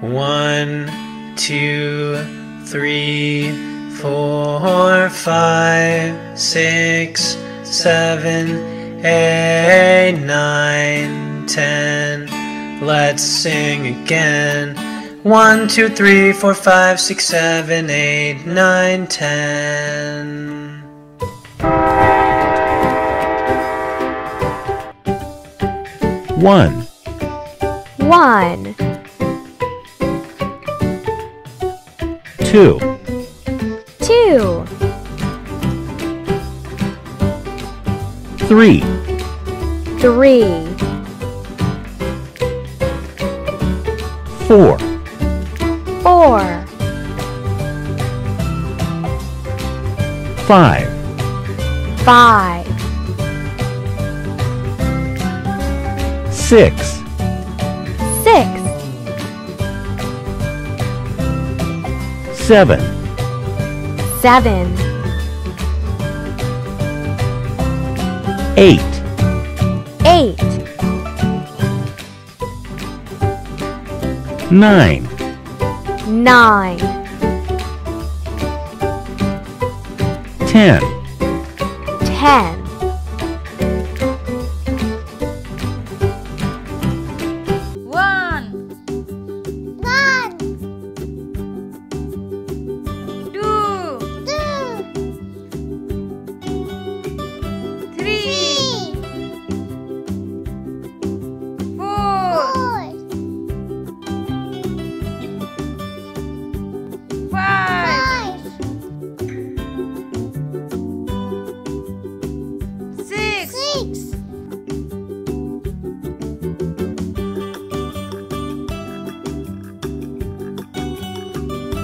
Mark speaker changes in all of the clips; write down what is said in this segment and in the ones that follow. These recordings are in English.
Speaker 1: One, two, three, four, five, six, seven, eight, nine, ten. Let's sing again. One, two, three, four, five, six, seven, eight, nine, ten.
Speaker 2: One,
Speaker 3: one,
Speaker 2: two,
Speaker 3: two,
Speaker 2: three,
Speaker 3: three,
Speaker 2: four,
Speaker 3: four,
Speaker 2: five,
Speaker 3: five,
Speaker 2: six, seven,
Speaker 3: seven,
Speaker 2: eight,
Speaker 3: eight,
Speaker 2: nine,
Speaker 3: nine,
Speaker 2: ten,
Speaker 3: ten,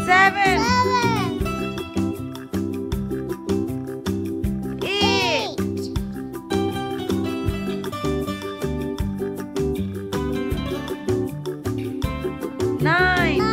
Speaker 4: seven,
Speaker 5: seven,
Speaker 4: eight,
Speaker 5: eight,
Speaker 4: nine,